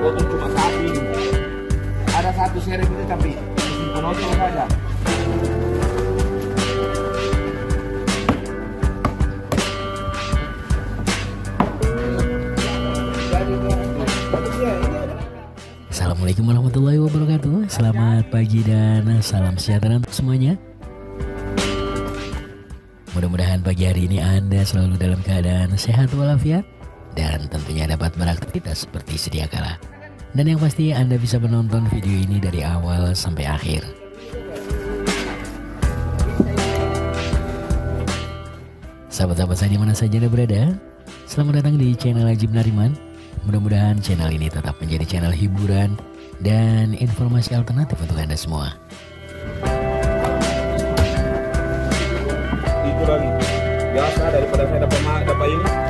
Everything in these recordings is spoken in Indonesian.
Potong cuma satu. Ada satu seri itu tapi penonton saja. Assalamualaikum warahmatullahi wabarakatuh Selamat pagi dan salam sejahtera untuk semuanya Mudah-mudahan pagi hari ini Anda selalu dalam keadaan sehat walafiat Dan tentunya dapat beraktivitas seperti sedia kala Dan yang pasti Anda bisa menonton video ini dari awal sampai akhir Sahabat-sahabat saya di mana saja Anda berada Selamat datang di channel Ajib Nariman Mudah-mudahan channel ini tetap menjadi channel hiburan dan informasi alternatif untuk Anda semua. Lagi biasa daripada saya dapat dapat ini.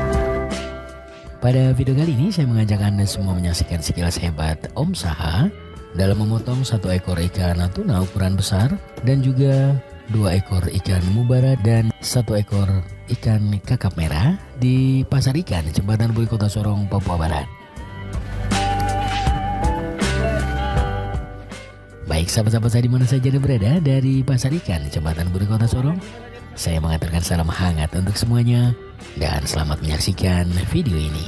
Pada video kali ini saya mengajak Anda semua menyaksikan sekilas hebat Om Saha dalam memotong satu ekor ikan tuna ukuran besar dan juga dua ekor ikan mubara dan satu ekor ikan kakap merah di pasar ikan Jembatan Bui Kota Sorong, Papua Barat. Baik sahabat-sahabat saya di mana saja Anda berada dari pasar ikan Jembatan Bui Kota Sorong, saya mengantarkan salam hangat untuk semuanya dan selamat menyaksikan video ini.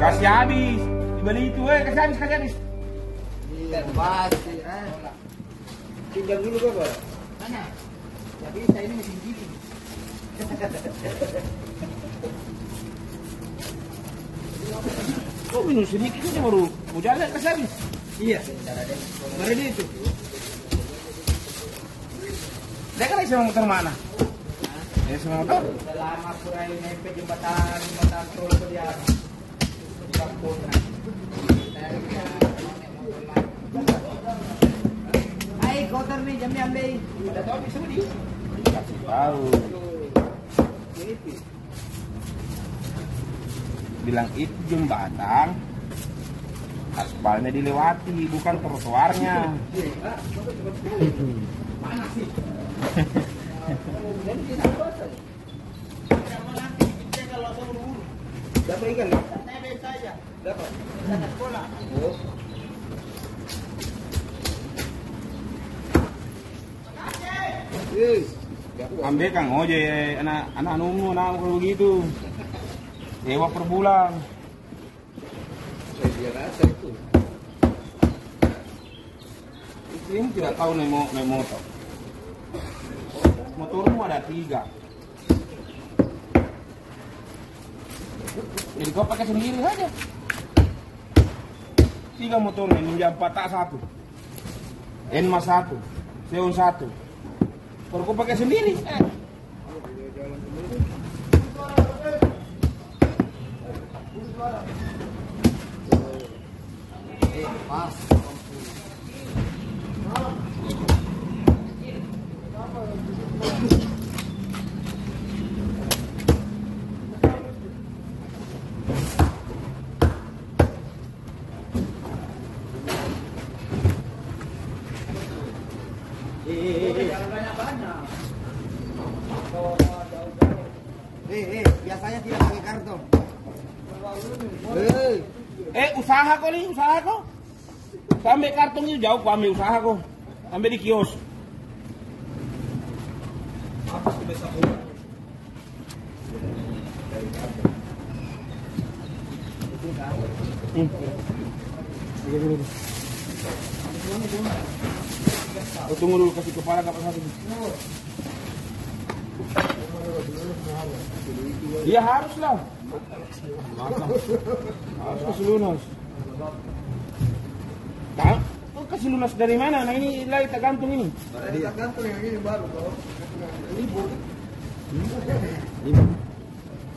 Kasih habis. Dibeli itu eh kasih habis kasih habis. Iya, pasti. Ah. Tinggal dulu Bapak. Mana? Tapi saya ini mesin gigi. Kok minum sedikit aja baru mau jalan kasih habis. Iya. Baru dia itu. Dia kan sama motor mana? Ya sama motor. Selama kurai nempel jembatan jembatan tol ke dia. Di kampung. Kotor nih jamnya ambil. Udah tahu bisa di. Kasih tahu. Ini. Bilang itu jembatan. Aspalnya dilewati, bukan trotoarnya. Mana sih? Ambil kang oje anak anak numu anak kalau begitu. Sewa per bulan. saya rasa itu. Ini tidak tahu naik, mo naik motor. Motormu ada tiga. Jadi kau pakai sendiri saja. Tiga motornya, 4 tak satu. Enma satu. Seon satu. Kalau kau pakai sendiri, eh. Eh, pas. Eh, eh, biasanya tidak pakai karton. Eh, Eh, usaha kau nih, usaha kau. Sampai kartong itu jauh, kau ambil usaha kau. Sampai di kios. Oh, tunggu dulu kasih kepala kapal satu. Iya harus lah. Harus kasih lunas. Kau, kau kasih lunas dari mana? Nah ini lagi tak gantung ini. Kantor yang ini baru kalau libur.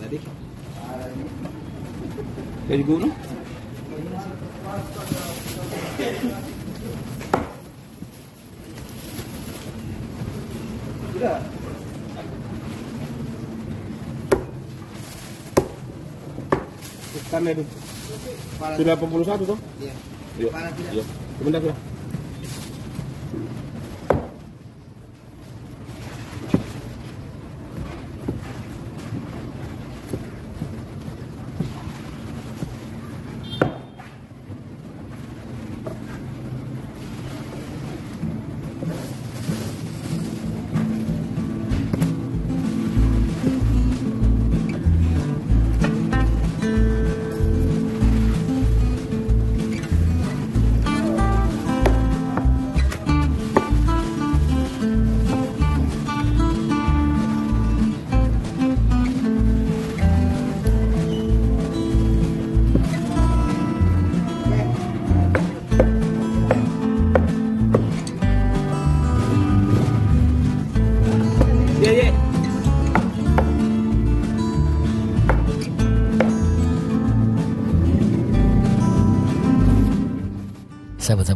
Jadi. Dari gunung? Itu. Kepala Sudah 81 toh? Iya. Iya. Iya. Sebentar sudah.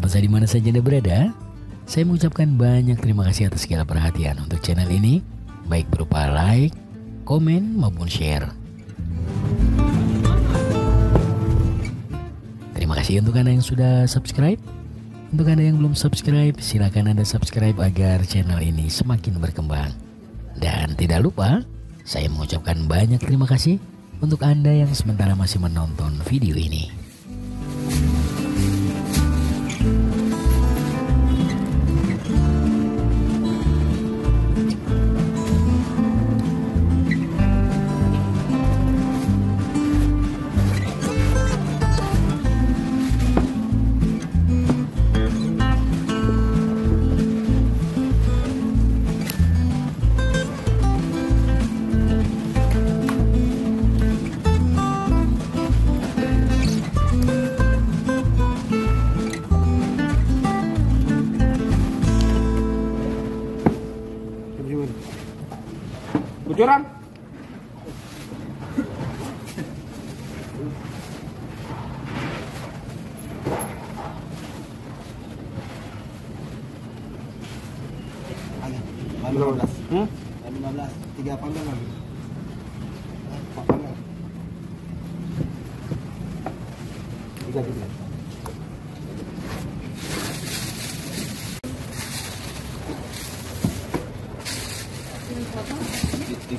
Saya di mana saja Anda berada, saya mengucapkan banyak terima kasih atas segala perhatian untuk channel ini, baik berupa like, komen, maupun share. Terima kasih untuk Anda yang sudah subscribe. Untuk Anda yang belum subscribe, silakan Anda subscribe agar channel ini semakin berkembang. Dan tidak lupa, saya mengucapkan banyak terima kasih untuk Anda yang sementara masih menonton video ini. Lalu 15. Hmm? Lalu 15. Tiga lagi. Eh, Empat panggang. Tiga tiga.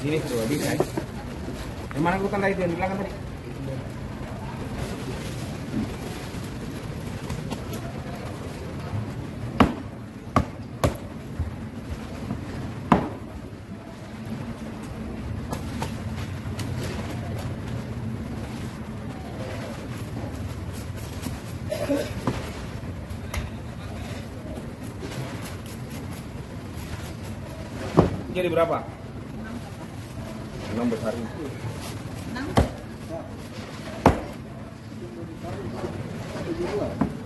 Sini sudah bisa ya. Yang mana tanda itu yang di belakang tadi? Jadi berapa? Enam besar itu.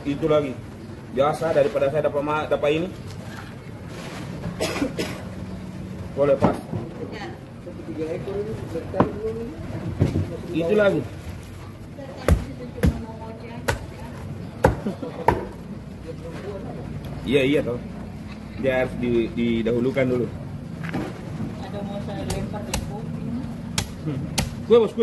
Itu lagi. Biasa daripada saya dapat ma- dapat ini. Boleh pas. Itu lagi. Iya iya toh. Dia harus di, didahulukan dulu. Huevos.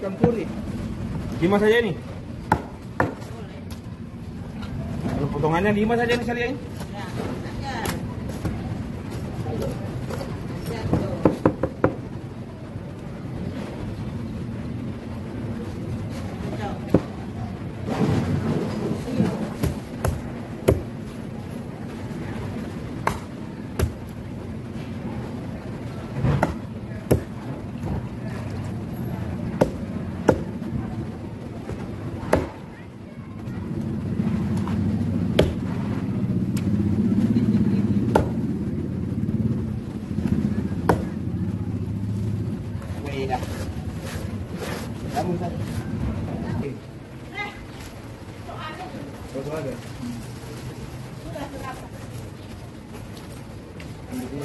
Kampuri. Lima saja ini. Kalau potongannya lima saja nih saya lihat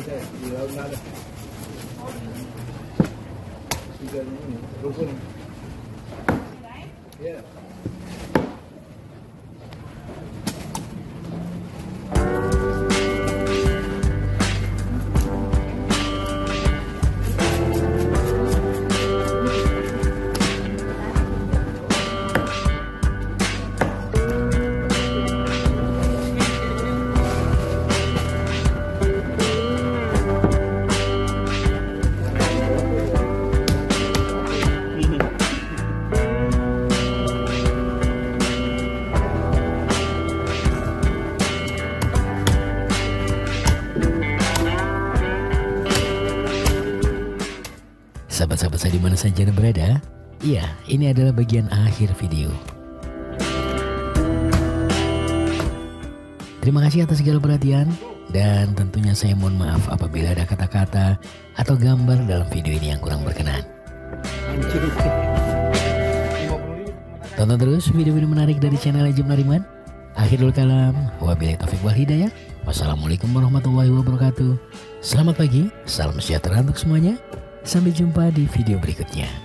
Di sini saya di laut nada. Tiga ini, rukun. Ya. Sahabat-sahabat saya di mana saja Anda berada, iya ini adalah bagian akhir video. Terima kasih atas segala perhatian dan tentunya saya mohon maaf apabila ada kata-kata atau gambar dalam video ini yang kurang berkenan. Tonton terus video-video menarik dari channel Legend Nariman. Akhirul kalam, wabillahi taufik wal hidayah. Wassalamualaikum warahmatullahi wabarakatuh. Selamat pagi, salam sejahtera untuk semuanya. Sampai jumpa di video berikutnya.